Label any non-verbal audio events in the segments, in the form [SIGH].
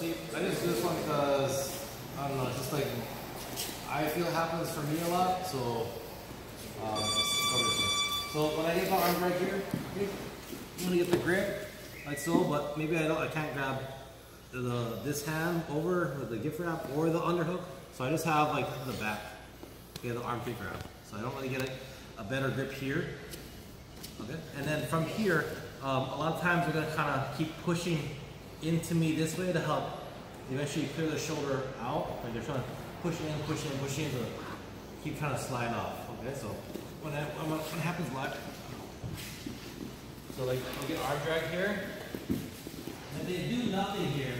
see, I just do this one because I don't know, it's just like I feel it happens for me a lot. So, um, so when I get the arm right here, I'm gonna get the grip like so, but maybe I don't, I can't grab the this hand over the gift wrap or the underhook. So I just have like the back, okay, the arm kick grab. So I don't really get a, a better grip here. Okay, and then from here, um, a lot of times they're gonna kind of keep pushing into me this way to help eventually clear the shoulder out. Like they're trying to push in, push in, push in to keep trying to slide off. Okay, so when when it happens live, so like I'll get arm drag here, and they do nothing here.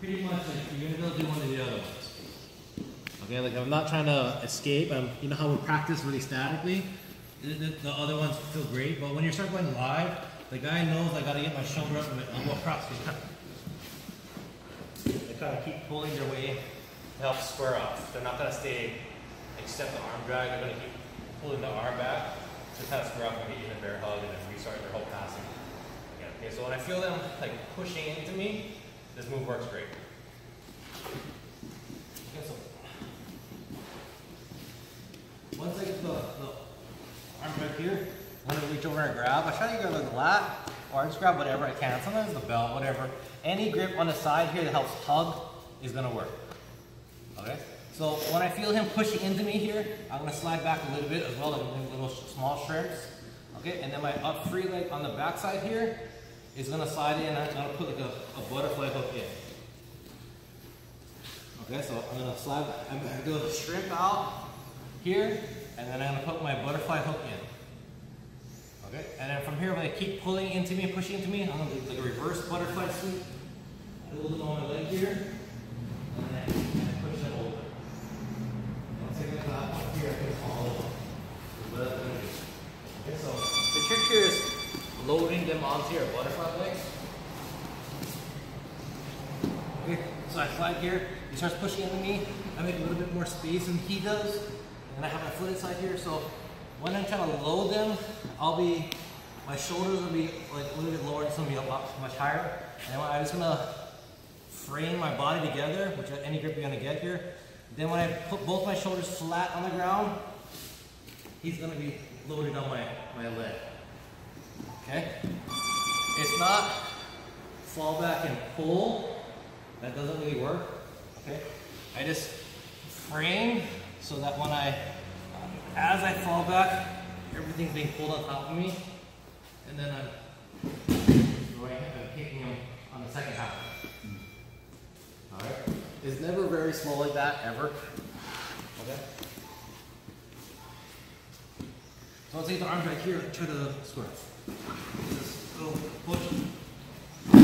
Pretty much like you're gonna go do one of the other ones. Okay, like I'm not trying to escape. I'm, you know how we practice really statically. The, the, the other ones feel great, but when you start going live, the guy knows I gotta get my shoulder up and my elbow across. [LAUGHS] They kind of keep pulling their way to help square off. They're not gonna stay, except the arm drag. They're gonna keep pulling the arm back to kind of square off and get in a bear hug and then restart their whole passing. Okay, so when I feel them like pushing into me, this move works great. Okay, so once I get the, the arm right here, I'm gonna reach over and grab. I try to grab the lat, or I just grab whatever I can. Sometimes the belt, whatever. Any grip on the side here that helps hug is gonna work. Okay? So when I feel him pushing into me here, I'm gonna slide back a little bit as well, like little small shrimps. Okay, and then my up free leg on the back side here is gonna slide in. I'm gonna put like a, a butterfly hook in. Okay, so I'm gonna slide, I'm gonna do a shrimp out here, and then I'm gonna put my butterfly hook in. Okay, and then from here, when they keep pulling into me, and pushing into me, I'm gonna do like a reverse butterfly sweep. A little bit on my leg here, and then, and push them over. Get to that point here, I can the Okay, so. The trick here is loading them onto your butterfly legs. Okay, so I slide here, he starts pushing into me, I make a little bit more space than he does, and I have my foot inside here, so when I'm trying to load them, I'll be, my shoulders will be like a little bit lower, it's gonna be lot much higher, and I'm just gonna frame my body together, which any grip you're gonna get here. Then when I put both my shoulders flat on the ground, he's gonna be loaded on my, my leg. Okay? It's not fall back and pull. That doesn't really work. Okay? I just frame so that when I, as I fall back, everything's being pulled on top of me. And then I'm and kicking him on the second half. Alright? It's never very small like that, ever. Okay? So I'll take the arms right here, try to square. Just go push. And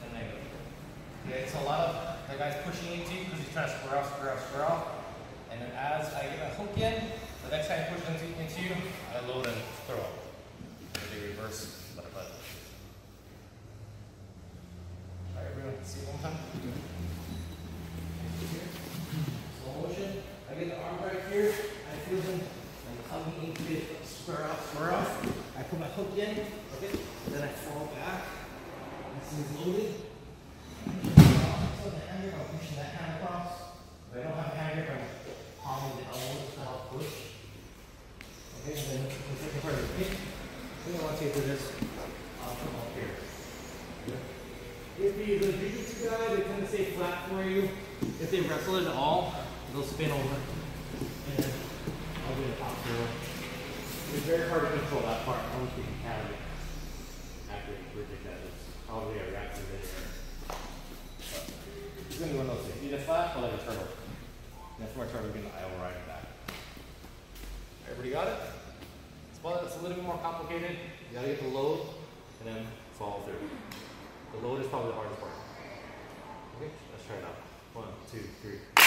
then I go. Okay, it's a lot of the guy's pushing into you because he's trying to square off, square off, square off. And then as I get my hook the next time I push into, into you, I load and throw. They reverse butterfly. Alright, everyone, see it one time? Slow motion. I get the arm right here. I feel them like coming into it. Square off, square off. I put my hook in. Okay. Then I fall back. This is loaded. So the hand grip, I'm pushing that hand across. If I don't have a hand grip, I'm palming the elbows to help push. Okay, and then the second part of the kick. Want to this. Uh, up here. If a jiu-jitsu guy, they tend to stay flat for you. If they wrestle at all, they'll spin over. And I'll do the top throw. It's very hard to control that part. I wish we could have it accurate predict that. It's probably a video. But it's gonna be one of those things. Either flat or like a turtle. For a turtle, we're I will ride it back. Everybody got it? Well, it's a little bit more complicated. You gotta get the load and then follow through. The load is probably the hardest part. Okay, let's try it out. One, two, three.